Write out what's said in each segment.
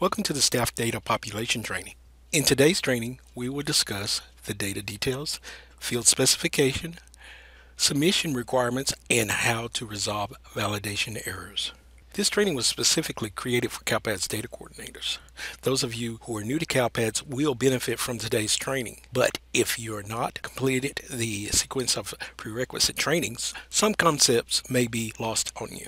Welcome to the Staff Data Population Training. In today's training, we will discuss the data details, field specification, submission requirements, and how to resolve validation errors. This training was specifically created for CALPADS data coordinators. Those of you who are new to CALPADS will benefit from today's training, but if you are not completed the sequence of prerequisite trainings, some concepts may be lost on you.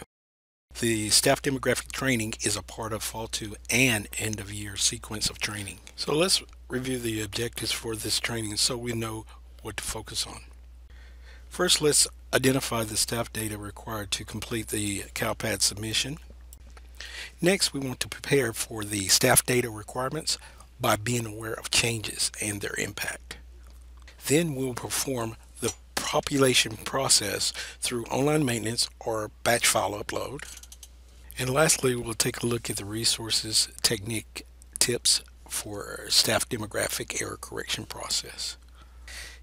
The staff demographic training is a part of Fall 2 and end of year sequence of training. So let's review the objectives for this training so we know what to focus on. First, let's identify the staff data required to complete the CalPAD submission. Next, we want to prepare for the staff data requirements by being aware of changes and their impact. Then we'll perform population process through online maintenance or batch file upload. And lastly, we'll take a look at the resources, technique, tips for staff demographic error correction process.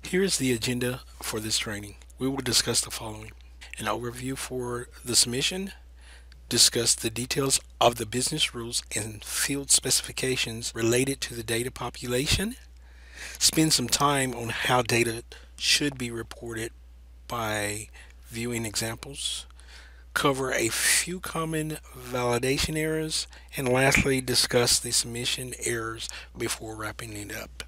Here is the agenda for this training. We will discuss the following. An overview for the submission, discuss the details of the business rules and field specifications related to the data population, spend some time on how data should be reported by viewing examples, cover a few common validation errors, and lastly discuss the submission errors before wrapping it up.